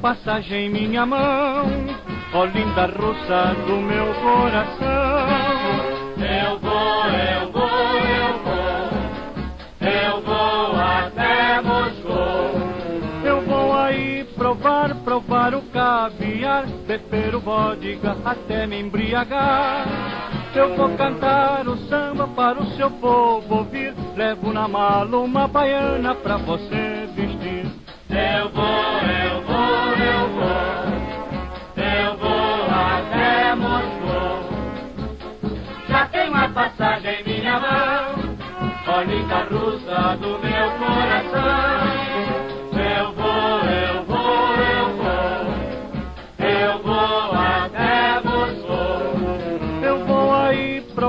passagem em minha mão, ó linda russa do meu coração. Provar, o caviar, beber o vodka até me embriagar. Eu vou cantar o samba para o seu povo ouvir. Levo na mala uma baiana pra você vestir. Eu vou, eu vou, eu vou, eu vou até Moscou. Já tenho a passagem em minha mão, olha russa do meu coração.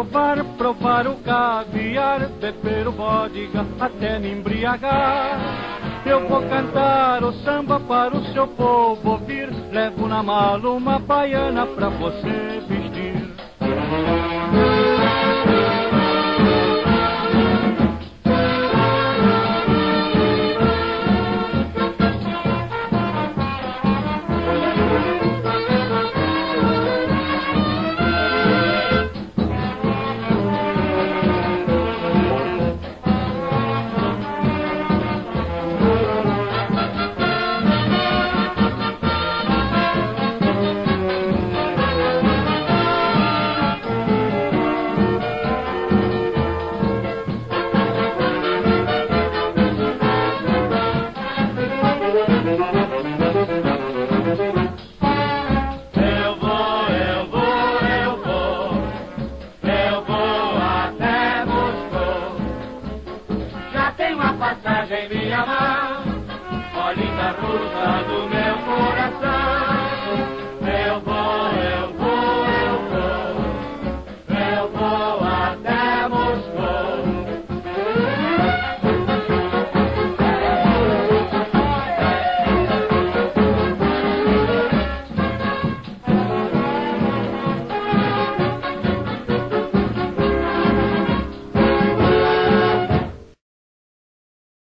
Provar, provar o caviar, beber o vodka até me embriagar. Eu vou cantar o samba para o seu povo ouvir. Levo na mala uma baiana pra você vestir. Já tenho a passagem em minha mão, ó linda russa do meu